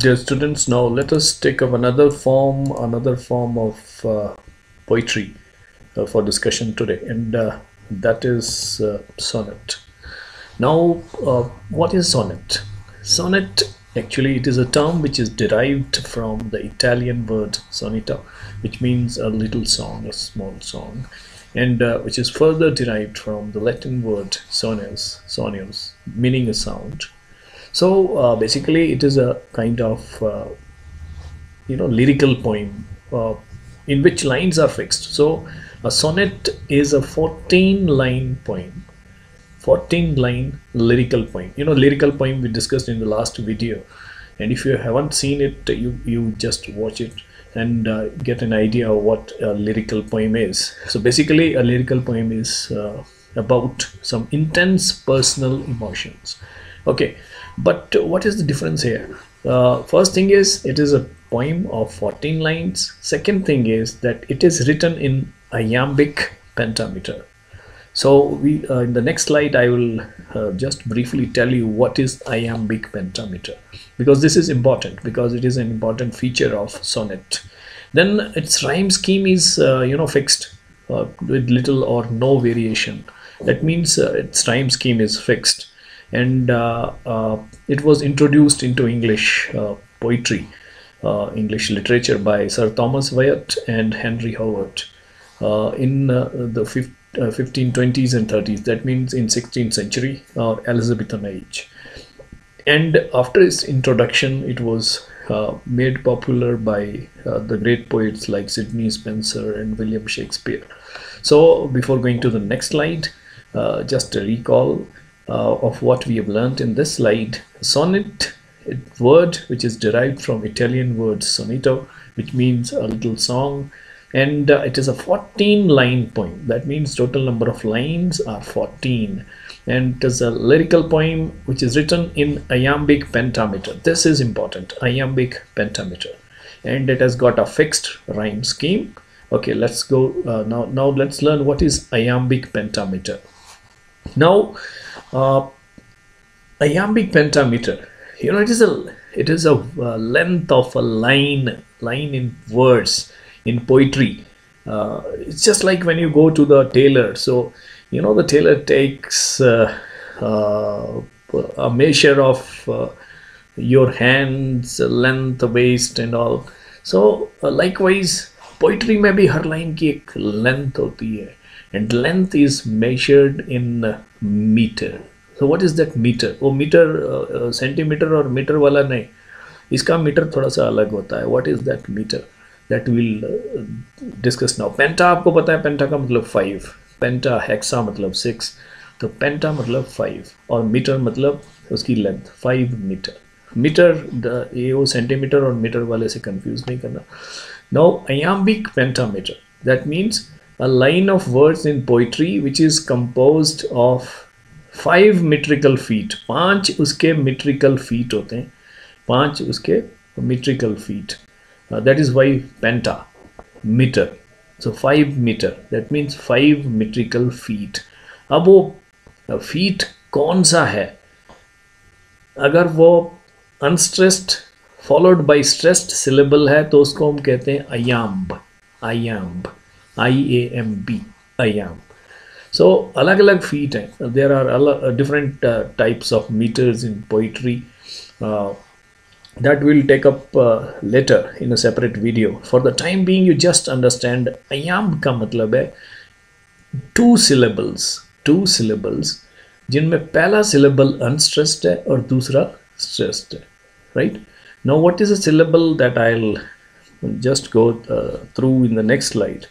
Dear students, now let us take up another form, another form of uh, poetry uh, for discussion today, and uh, that is uh, sonnet. Now, uh, what is sonnet? Sonnet actually it is a term which is derived from the Italian word sonetta, which means a little song, a small song, and uh, which is further derived from the Latin word sonus, sonus, meaning a sound. So uh, basically, it is a kind of uh, you know lyrical poem uh, in which lines are fixed. So a sonnet is a 14 line poem 14 line lyrical poem. You know lyrical poem we discussed in the last video. And if you haven't seen it you you just watch it and uh, get an idea of what a lyrical poem is. So basically a lyrical poem is uh, about some intense personal emotions. Okay but what is the difference here? Uh, first thing is it is a poem of 14 lines. Second thing is that it is written in iambic pentameter. So we uh, in the next slide I will uh, just briefly tell you what is iambic pentameter. Because this is important because it is an important feature of sonnet. Then its rhyme scheme is uh, you know fixed uh, with little or no variation. That means uh, its rhyme scheme is fixed and uh, it was introduced into English poetry, English literature by Sir Thomas Wyatt and Henry Howard in the fifth 1520s uh, and 30s that means in 16th century or elizabethan age and after its introduction it was uh, made popular by uh, the great poets like Sidney spencer and William Shakespeare. So before going to the next slide, uh, just a recall uh, of what we have learned in this slide. Sonnet, word which is derived from Italian word sonetto, which means a little song, and uh, it is a 14 line poem. That means total number of lines are 14 and it is a lyrical poem which is written in iambic pentameter. This is important iambic pentameter. And it has got a fixed rhyme scheme. Okay let's go uh, now now let's learn what is iambic pentameter. Now uh, iambic pentameter you know it is a it is a uh, length of a line line in words in poetry. Uh, it's just like when you go to the tailor. So, you know, the tailor takes uh, uh, a measure of uh, your hands, length, waist, and all. So, uh, likewise, poetry में भी हर line की एक length होती है and length is measured in meter so what is that meter वो meter centimeter और meter वाला नहीं. इसका मीटर थोड़ा सा अलग होता है. What is that meter that will discuss now penta आपको पता है पेंटा का मतलब फाइव पेंटा हेक्सा मतलब सिक्स तो पेंटा मतलब फाइव और मीटर मतलब उसकी लेंथ फाइव मीटर मीटर ये वो सेंटीमीटर और मीटर वाले से कंफ्यूज नहीं करना. Now iambic pentameter that means a line of words in poetry which is composed of five metrical feet पाँच उसके metrical feet होते हैं पाँच उसके feet Uh, that is why penta meter so 5 meter that means 5 metrical feet अब वो feet uh, कौन सा है अगर वो unstressed followed by stressed syllable है तो उसको हम कहते हैं iamb iamb I A M B iamb so अलग अलग फीट हैं देर आर अलग different types of meters in poetry that will take up later in a separate video for the time being you just understand iamb का मतलब है to syllables to syllables जिनमें पहला syllable unstressed है और दूसरा stressed है right know what is a syllable that I just go through in the next light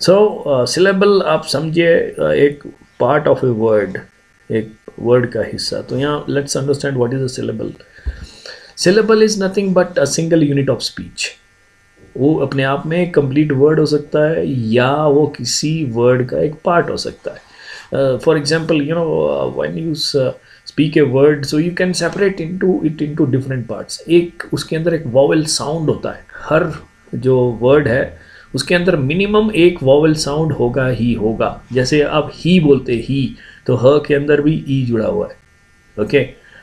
so uh, syllable आप समझिए uh, एक पार्ट ऑफ़ ए वर्ड एक वर्ड का हिस्सा। तो यहाँ लेट्स अंडरस्टैंड what इज़ a syllable. Syllable is nothing but a single unit of speech वो अपने आप में कंप्लीट वर्ड हो सकता है या वो किसी वर्ड का एक पार्ट हो सकता है। For example you know when you speak a word so you can separate into it into different parts एक उसके अंदर एक वॉवल साउंड होता है। हर जो वर्ड है उसके अंदर मिनिमम एक वॉवल साउंड होगा ही होगा। जैसे आप ही बोलते ही तो ह के अंदर भी ई जुड़ा हुआ है। ओके?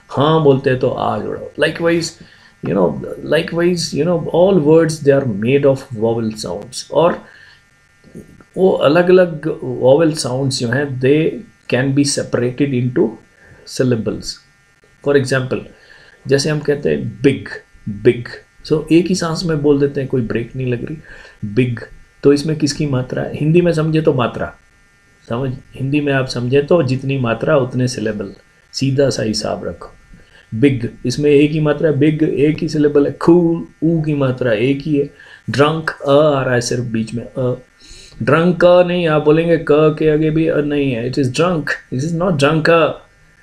हाँ बोलते हैं तो आ जुड़ा हुआ likewise you know, likewise you know all words they are made of vowel sounds और वो अलग अलग वॉवल साउंड्स जो हैं they can be separated into syllables for example जैसे हम कहते हैं बिग बिग सो एक ही सांस में बोल देते हैं, कोई ब्रेक नहीं लग रही। बिग। तो इसमें किसकी मात्रा? हिंदी में समझे तो मात्रा। समझ? हिंदी में आप समझे तो जितनी मात्रा, उतने सिलेबल सीधा सा हिसाब रखो। बिग, इसमें एक ही मात्रा है बिग एक ही सिलेबल है। खूल ऊ की मात्रा एक ही है। ड्रंक, अ आ रहा है सिर्फ़ बीच में, अ। ड्रंक क नहीं, आप बोलेंगे क के आगे भी अ नहीं है। It is drunk it is not drunk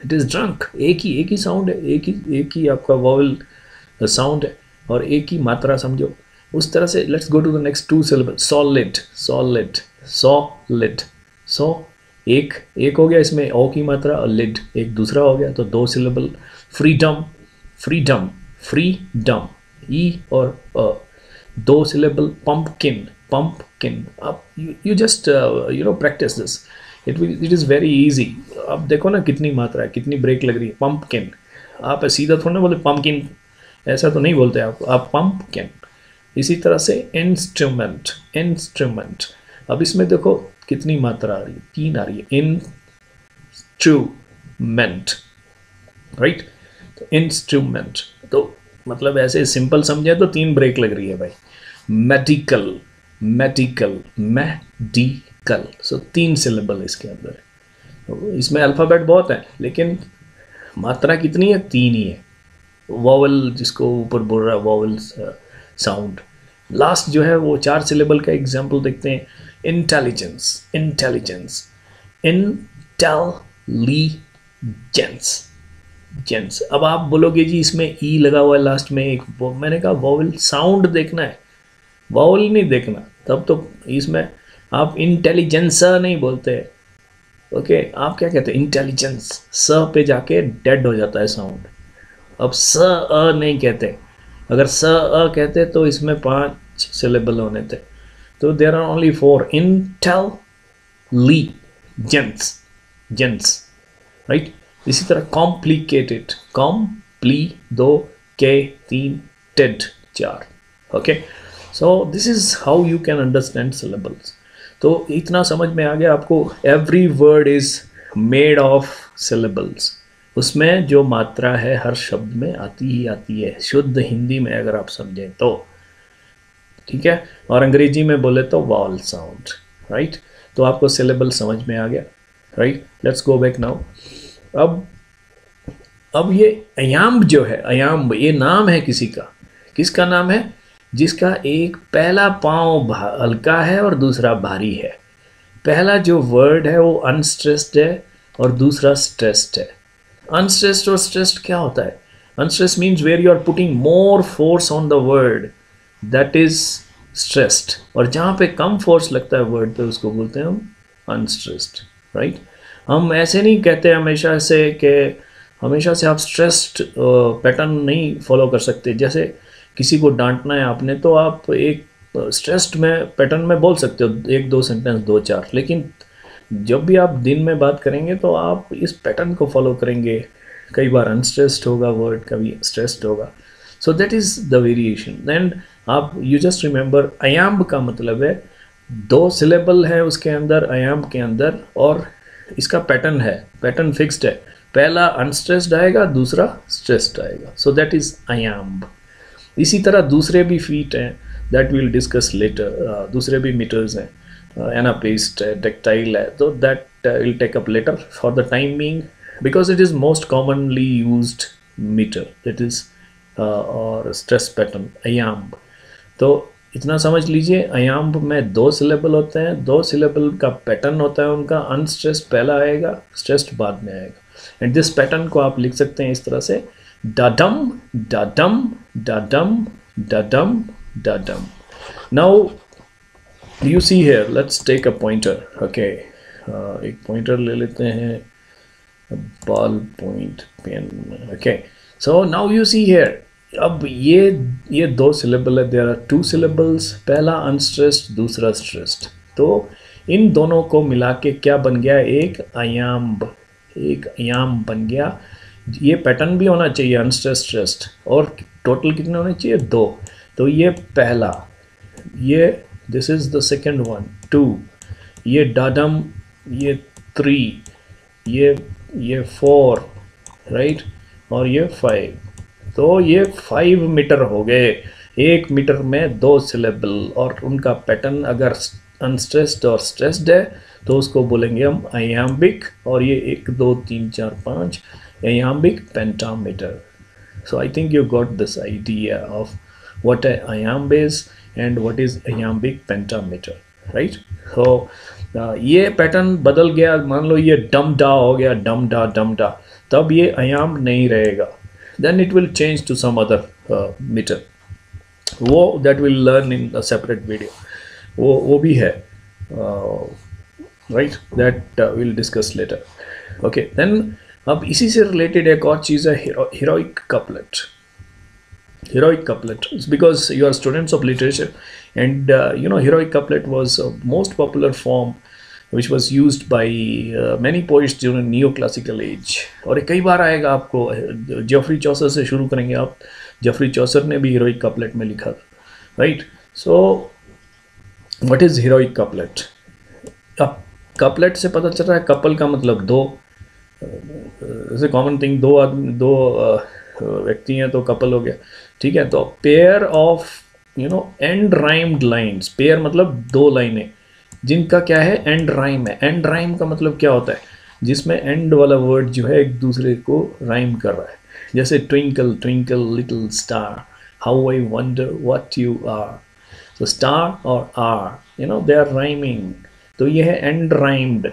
it is drunk एक ही एक ही साउंड है। एक ही एक ही आपका वॉवल साउंड है। और एक ही मात्रा समझो। उस तरह से let's go to the next two syllable solid solid solid so एक एक हो गया इसमें ओ की मात्रा और लिड एक दूसरा हो गया तो दो सिलेबल फ्रीडम फ्रीडम फ्रीडम ई और, अ, दो सिलेबल पंपकिन पंपकिन अब you just you know practice this it it is very easy अब देखो ना कितनी मात्रा है, कितनी ब्रेक लग रही है. पंपकिन आप सीधा थोड़ा ना बोले पंपकिन ऐसा तो नहीं बोलते आप. आप पंपकिन इसी तरह से इंस्ट्रूमेंट इंस्ट्रूमेंट अब इसमें देखो कितनी मात्रा आ रही है, तीन आ रही है। इंस्ट्रूमेंट राइट तो इंस्ट्रूमेंट तो मतलब ऐसे सिंपल समझे तो तीन ब्रेक लग रही है भाई। मेडिकल मेडिकल मेडिकल सो तीन सिलेबल इसके अंदर। तो इसमें अल्फ़ाबेट बहुत है, लेकिन मात्रा कितनी है? तीन ही है। वॉवल जिसको ऊपर बोल रहा है वॉवल साउंड लास्ट जो है वो चार सिलेबल का एग्ज़ाम्पल देखते हैं. इंटेलिजेंस इंटेलिजेंस इंटेलिजेंस जेंस अब आप बोलोगे जी इसमें ई लगा हुआ है लास्ट में एक मैंने कहा वॉवल साउंड देखना है. वॉवल नहीं देखना. तब तो इसमें आप इंटेलिजेंस नहीं बोलते. ओके आप क्या कहते हैं? इंटेलिजेंस स पे जाके डेड हो जाता है साउंड अब स अ नहीं कहते. अगर स, अ कहते तो इसमें पाँच सिलेबल होने थे। तो there are only four intelligence gents right इसी तरह कॉम्प्लिकेटेड कॉम्प्ली दो के तीन टेड चार okay so this is how you can understand syllables तो इतना समझ में आ गया आपको every word is made of syllables उसमें जो मात्रा है, हर शब्द में आती ही आती है। शुद्ध हिंदी में अगर आप समझें तो। ठीक है? और अंग्रेज़ी में बोले तो वॉल साउंड राइट तो आपको सिलेबल समझ में आ गया right let's go back now अब अब ये अयाम्ब जो है अयाम्ब ये नाम है किसी का। किसका नाम है? जिसका एक पहला पाँव हल्का है और दूसरा भारी है। पहला जो वर्ड है वो अनस्ट्रेस्ड है और दूसरा स्ट्रेस्ड है। अनस्ट्रेस्ड और स्ट्रेस्ड क्या होता है? Unstressed means where you are putting more force on the word that is stressed और जहाँ पे कम फोर्स लगता है वर्ड पे, उसको बोलते हैं हम अनस्ट्रेस्ड राइट हम ऐसे नहीं कहते हमेशा से कि हमेशा से आप स्ट्रेस्ड पैटर्न नहीं फॉलो कर सकते। जैसे किसी को डांटना है आपने तो आप एक स्ट्रेस्ड में पैटर्न में बोल सकते हो, एक दो सेंटेंस दो चार। लेकिन जब भी आप दिन में बात करेंगे तो आप इस पैटर्न को फॉलो करेंगे। कई बार अनस्ट्रेस्ड होगा वर्ड कभी स्ट्रेस्ड होगा। So that is the variation then आप यू जस्ट रिमेंबर अयाम्ब का मतलब है, दो सिलेबल है उसके अंदर अयाम्ब के अंदर, और इसका पैटर्न है पैटर्न फिक्स्ड है। पहला अनस्ट्रेस्ड आएगा, दूसरा स्ट्रेस्ड आएगा। सो दैट इज़ अयाम्ब इसी तरह दूसरे भी फीट हैं दैट विल डिस्कस लेटर दूसरे भी मीटर्स हैं। एना पेस्ट है टेक्टाइल है तो that will take up later for the time being because it is most commonly used meter that is और स्ट्रेस पैटर्न अयाम्ब तो इतना समझ लीजिए अयाम्ब में दो सिलेबल होते हैं दो सिलेबल का पैटर्न होता है उनका अनस्ट्रेस पहला आएगा स्ट्रेस्ड बाद में आएगा एंड दिस पैटर्न को आप लिख सकते हैं इस तरह से dadum, dadum, dadum, dadum, dadum. Now see here, let's take a pointer. Okay, uh, एक pointer ले लेते हैं ball point pen. Okay, so now you see here. अब ये ये दो सिलेबल है देर आर टू सिलेबल्स पहला अनस्ट्रेस्ड दूसरा स्ट्रेस्ड तो इन दोनों को मिला के क्या बन गया एक अयाम्ब एक अयाम बन गया ये पैटर्न भी होना चाहिए अनस्ट्रेस स्ट्रेस्ड और टोटल कितने होने चाहिए दो तो ये पहला ये this is the second one two ये डाडम, ये थ्री ये ये फोर राइट और ये फाइव तो ये फाइव मीटर हो गए. एक मीटर में दो सिलेबल और उनका पैटर्न अगर अनस्ट्रेस्ड और स्ट्रेस्ड है तो उसको बोलेंगे हम अयाम्बिक और ये एक, दो, तीन, चार, पाँच iambic pentameter so I think you got this idea of what a iamb what is iambic pentameter right? So uh, ये पैटर्न बदल गया। मान लो ये डम डा हो गया डम डा डम डा तब ये अयाम नहीं रहेगा। Then it will change to some other meter वो that will learn in separate video वो वो भी है। Right that will discuss later okay then अब इसी से रिलेटेड एक और चीज़ है heroic couplet heroic couplet because you are students of literature and you know heroic couplet was most popular form which was use by many poets during neo classical age और कई बार आएगा आपको जफरी चौसर से शुरू करेंगे आप। जफरी चौसर ने भी हीरोइक कपलेट में लिखा था right so what is heroic couplet couplet से पता चल रहा है कपल का मतलब दो। जैसे कॉमन थिंग दो आदमी, दो व्यक्ति हैं तो कपल हो गया। ठीक है तो pair of you know end rhymed lines pair मतलब दो लाइनें। जिनका क्या है? एंड राइम है। एंड राइम का मतलब क्या होता है? जिसमें एंड वाला वर्ड जो है एक दूसरे को राइम कर रहा है। जैसे twinkle twinkle little star how I wonder what you are तो स्टार और are you know they are rhyming तो ये है एंड राइम्ड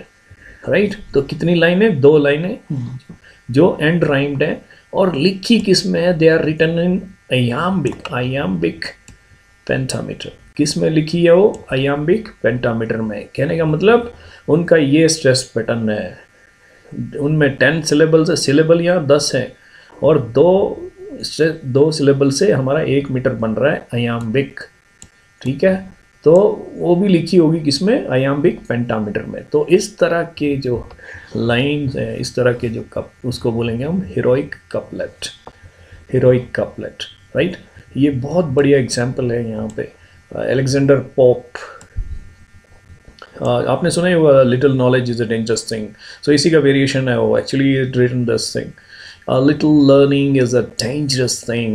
राइट तो कितनी लाइनें? दो लाइनें। जो एंड राइम्ड है और लिखी किसमें है? They are written in iambic iambic pentameter किसमें लिखी है वो? अयाम्बिक पेंटामीटर में। कहने का मतलब उनका ये स्ट्रेस पैटर्न है। उनमें टेन सिलेबल है सिलेबल यहाँ दस है। और दो दो सिलेबल से हमारा एक मीटर बन रहा है अयाम्बिक ठीक है? तो वो भी लिखी होगी किसमें? अयाम्बिक पेंटामीटर में। तो इस तरह के जो लाइंस हैं, इस तरह के जो कप, उसको बोलेंगे हम heroic couplet heroic couplet right ये बहुत बढ़िया एग्ज़ाम्पल है यहाँ पे। एलेक्जेंडर पॉप आपने सुना है little knowledge is a dangerous thing so इसी का वेरिएशन है वो। Actually written this thing little learning is a dangerous thing.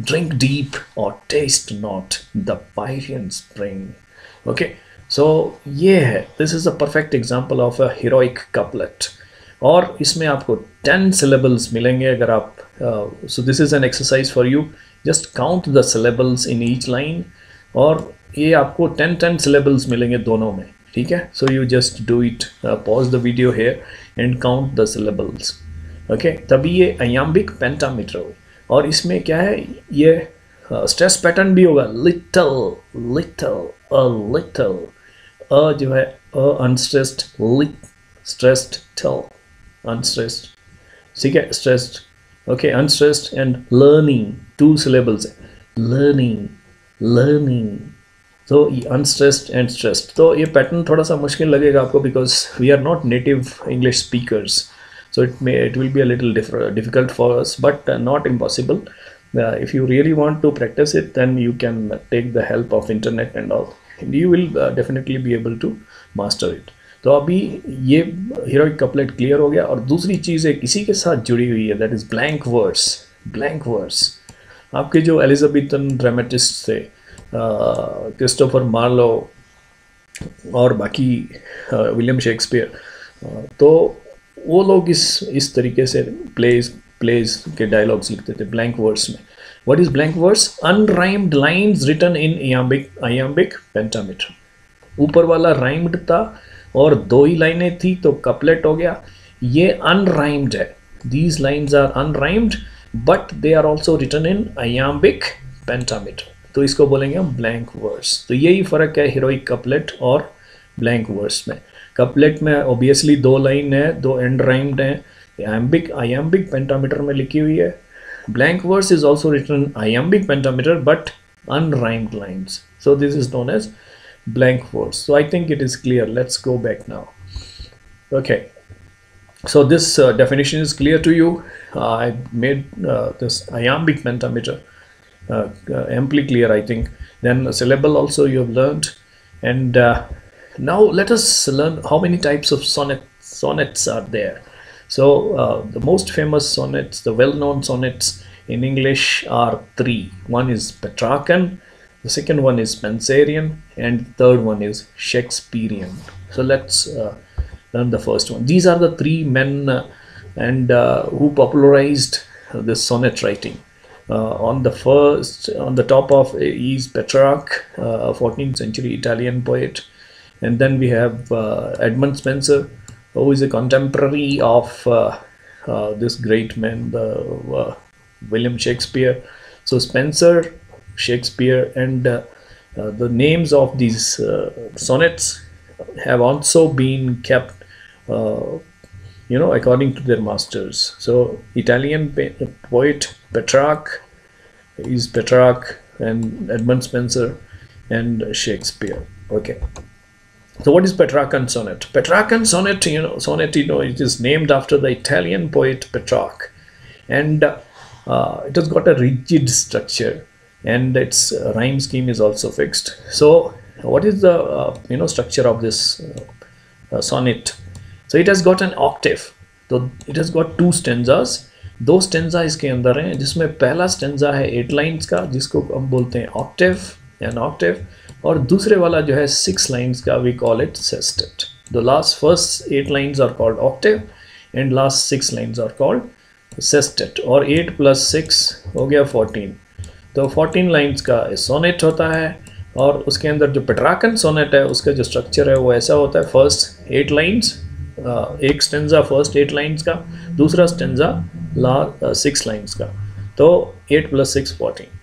Drink deep or taste not the Pyrean spring. Okay, so yeah, this is a perfect example of a heroic couplet. और इसमें आपको ten syllables मिलेंगे अगर आप so this is an exercise for you just count the syllables in each line और ये आपको ten ten syllables मिलेंगे दोनों में ठीक है so you just do it pause the video here and count the syllables okay तभी ये अयाम्बिक पेंटामीटर हो और इसमें क्या है? ये स्ट्रेस uh, पैटर्न भी होगा। Little little a little a जो है a unstressed lit stressed tell unstressed ठीक है? Stressed okay unstressed and learning two syllables है। लर्निंग लर्निंग तो ये अनस्ट्रेस्ड एंड स्ट्रेस्ड तो ये पैटर्न थोड़ा सा मुश्किल लगेगा आपको because we are not native English speakers so it may it will be a little difficult for us but uh, not impossible uh, if you really want to practice it then you can take the help of internet and all and you will uh, definitely be able to master it तो अभी ये heroic couplet clear हो गया और दूसरी चीज़ एक इसी के साथ जुड़ी हुई है that is blank words blank words आपके जो एलिजाबेथन ड्रामेटिस्ट थे क्रिस्टोफर मार्लो और बाकी विलियम शेक्सपियर तो वो लोग इस इस तरीके से प्लेज प्लेज के डायलॉग्स लिखते थे ब्लैंक वर्ड्स में। What is blank words unrhymed lines written in iambic iambic pentameter ऊपर वाला राइम्ड था और दो ही लाइनें थी तो कपलेट हो गया। ये अनराइम्ड है। These lines are unrhymed but they are also written in iambic pentameter तो इसको बोलेंगे हम ब्लैंक वर्ड्स तो यही फ़र्क है हीरोइक कपलेट और ब्लैंक वर्ड्स में। कपलेट में ओबियसली दो लाइन है दो एंड राइम्ड हैं iambic iambic pentameter में लिखी हुई है pentameter but unrhymed lines so this is known as blank verse so i think it is clear let's go back now okay so this uh, definition is clear to you uh, I made uh, this iambic pentameter uh, uh, amply clear, I think. Then syllable also you have learned. And uh, now let us learn how many types of sonnet, sonnets are there. So uh, the most famous sonnets, the well-known sonnets in English are three. One is Petrarchan, the second one is Spenserian, and the third one is Shakespearean. So let's uh, learn the first one. These are the three men uh, and uh, who popularized this sonnet writing. Uh, on the first, on the top of is Petrarch, uh, a 14th century Italian poet, and then we have uh, Edmund Spenser, who is a contemporary of this great man, the William Shakespeare. So Spenser, Shakespeare, and uh, uh, the names of these uh, sonnets have also been kept, you know, according to their masters. So Italian poet Petrarch is Petrarch and Edmund Spenser and Shakespeare. Okay. So what is Petrarchan sonnet? Petrarchan sonnet, you know, sonnet, you know, it is named after the Italian poet Petrarch, and uh, it has got a rigid structure, and its rhyme scheme is also fixed. So what is the uh, you know structure of this uh, sonnet? So it has got an octave. So it has got two stanzas दो stanza इसके अंदर हैं जिसमें पहला stanza है eight lines का जिसको हम बोलते हैं ऑक्टिव या ऑक्टिव और दूसरे वाला जो है सिक्स लाइन्स का we call it sestet the last first eight lines are called octave and last six lines are called sestet और एट प्लस सिक्स हो गया फोर्टीन तो फोर्टीन लाइन्स का सोनेट होता है और उसके अंदर जो पेट्राकन सोनेट है, उसका जो स्ट्रक्चर है, वो ऐसा होता है फ़र्स्ट एट लाइन्स एक स्टेंजा फ़र्स्ट एट लाइन्स का, दूसरा स्टेंजा ला सिक्स लाइन्स का. तो eight plus six fourteen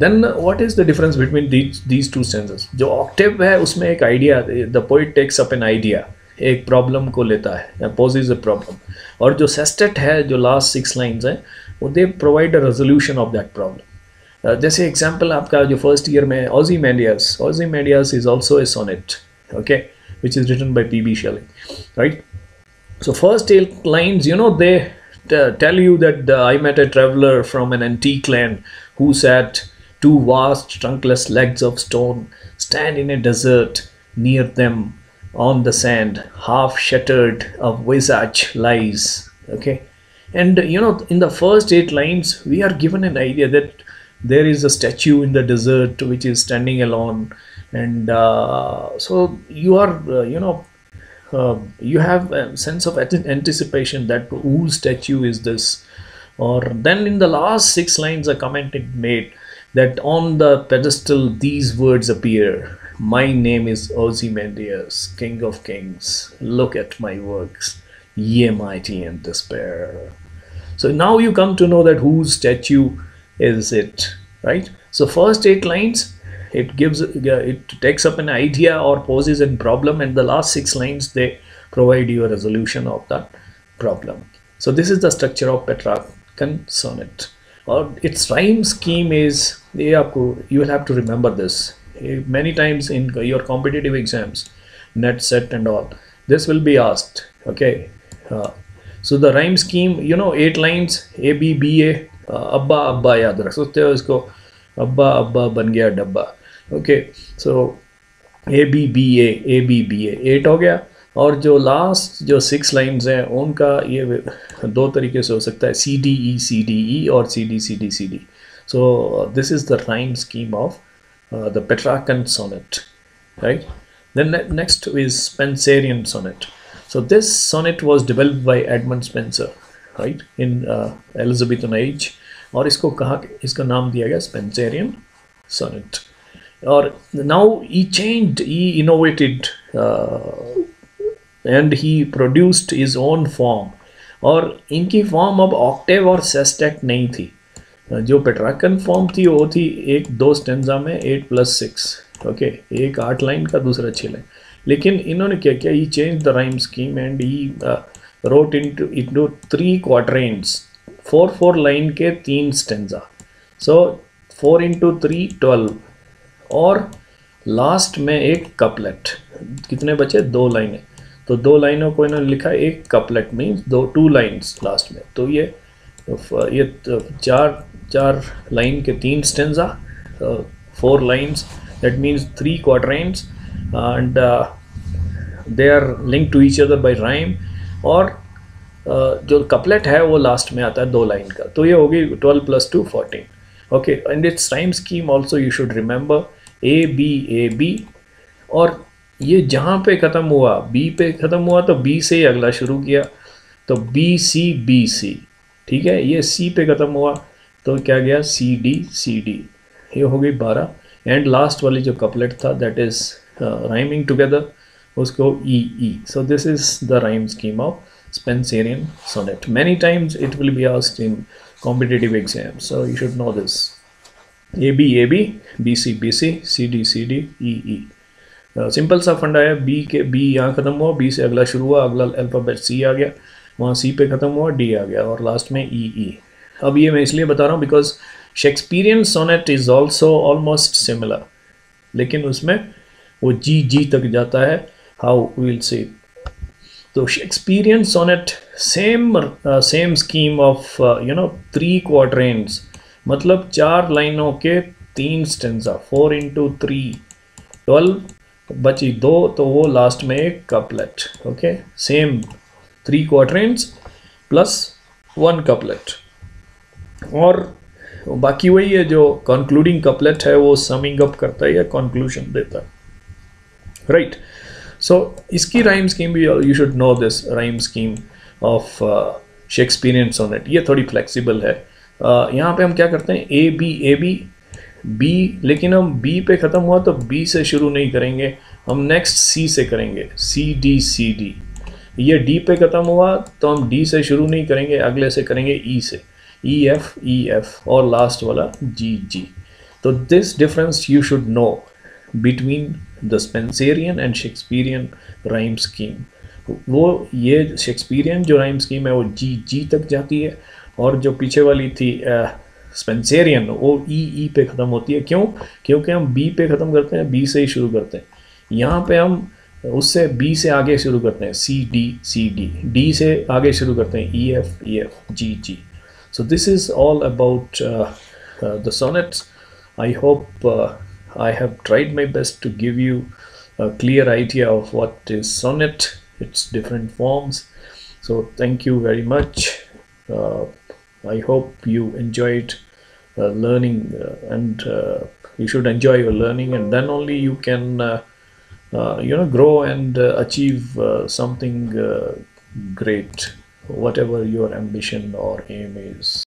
then what is the difference between these two stanzas जो ऑक्टिव है उसमें एक idea the poet takes up an idea एक प्रॉब्लम को लेता है पोजेज अ प्रॉब्लम और जो सेस्टेट है जो लास्ट सिक्स लाइन्स हैं वो they provide a resolution of that problem जैसे एग्ज़ाम्पल आपका जो फ़र्स्ट ईयर में Ozymandias Ozymandias is also a sonnet okay which is written by P B Shelley right So first eight lines, you know, they tell you that uh, I met a traveler from an antique land who two vast trunkless legs of stone stand in a desert near them on the sand half shattered of visage lies okay? And you know in the first eight lines we are given an idea that there is a statue in the desert which is standing alone. And uh, so you are uh, you know uh, you have a sense of anticipation that whose statue is this? Or then in the last six lines a comment it made that on the pedestal these words appear. My name is Ozymandias, king of kings. Look at my works. Ye mighty in despair. So now you come to know that whose statue is it right? So first eight lines it gives uh, it takes up an idea or poses a problem and the last six lines they provide you a resolution of that problem. So this is the structure of petrarchan sonnet. Or its rhyme scheme is ये आपको you have to remember this many times in your competitive exams NET SET and all this will be asked okay so the rhyme scheme you know eight lines A B B A abba abba याद रख सकते हो इसको? अब्बा अब्बा बन गया डब्बा okay so A B B A A B B A eight गया। और जो लास्ट जो सिक्स लाइन्स हैं, उनका ये दो तरीके से हो सकता है सी डी ई सी डी ई और C D C D C D so this is the rhyme scheme of the Petrarchan sonnet right then ne next is Spenserian sonnet so this sonnet was developed by Edmund Spenser right in uh, Elizabethan age और इसको कहा इसका नाम दिया गया Spenserian sonnet or now he changed he innovated uh, and he produced his own form और इनकी form अब ऑक्टेव और सेस्टेट नहीं थी जो पेट्राकन फॉर्म थी, वो थी एक दो स्टेंजा में एट प्लस सिक्स ओके एक आठ लाइन का, दूसरा छः लाइन लेकिन इन्होंने क्या किया? He change the rhyme scheme and he wrote into into three quatrains four four line के तीन stanza so four into three twelve और लास्ट में एक कपलेट कितने बचे? दो लाइनें तो दो लाइनों को इन्होंने लिखा, एक कपलेट मीन्स दो टू लाइन्स लास्ट में. तो ये ये चार चार लाइन के तीन stanza four lines means three quatrains and uh, they are linked to each other by rhyme और uh, जो कपलेट है वो लास्ट में आता है दो लाइन का। तो ये होगी twelve plus two fourteen okay and it's time scheme also you should remember A B A B और ये जहाँ पे ख़त्म हुआ बी पे ख़त्म हुआ तो बी से ही अगला शुरू किया। तो बी सी बी सी ठीक है ये सी पे ख़त्म हुआ। तो क्या गया सी डी सी डी ये हो गई बारह एंड लास्ट वाली जो कपलेट था दैट इज़ राइमिंग टुगेदर उसको E E so this is the rhyme scheme of Spencerian. Many times it will be asked in competitive exams, so you should know this. A B A B B C B C C D C D E E. Simple सा फंडा है B के B यहाँ ख़त्म हुआ B से अगला शुरू हुआ अगला अल्फ़ाबेट सी आ गया वहाँ सी पे ख़त्म हुआ डी आ गया और लास्ट में ई ई अब ये मैं इसलिए बता रहा हूँ because Shakespearean sonnet is also almost similar लेकिन उसमें वो जी जी तक जाता है हाउ विल से तो Shakespearean sonnet same same scheme of you know three quadrants मतलब चार लाइनों के तीन stanza four into three twelve बची दो तो वो लास्ट में एक couplet okay same three quadrants plus one couplet और बाकी वही है जो कंक्लूडिंग कपलेट है वो समिंग अप करता है या कंक्लूजन देता है। राइट सो इसकी राइम स्कीम भी you should know this rhyme scheme of Shakespearean sonnet ये थोड़ी फ्लेक्सिबल है। Uh, यहाँ पे हम क्या करते हैं? A B A B B लेकिन हम बी पे ख़त्म हुआ तो बी से शुरू नहीं करेंगे। हम नेक्स्ट सी से करेंगे। सी डी सी डी ये डी पे ख़त्म हुआ तो हम डी से शुरू नहीं करेंगे अगले से करेंगे ई e से। ई एफ़ ई एफ़ और लास्ट वाला जी जी तो this difference you should know between the Spenserian and Shakespearean rhyme scheme वो ये शेक्सपीरियन जो राइम स्कीम है, वो जी जी तक जाती है, और जो पीछे वाली थी स्पेंसेरियन वो ई ई पे ख़त्म होती है। क्यों? क्योंकि हम बी पे ख़त्म करते हैं बी से ही शुरू करते हैं। यहाँ पे हम उससे बी से आगे शुरू करते हैं C D C D D से आगे शुरू करते हैं E F E F G G So this is all about uh, uh, the sonnets. I hope uh, I have tried my best to give you a clear idea of what is sonnet, its different forms. So thank you very much. Uh, I hope you enjoyed uh, learning and you should enjoy your learning and then only you can you know grow and achieve something great whatever your ambition or aim is.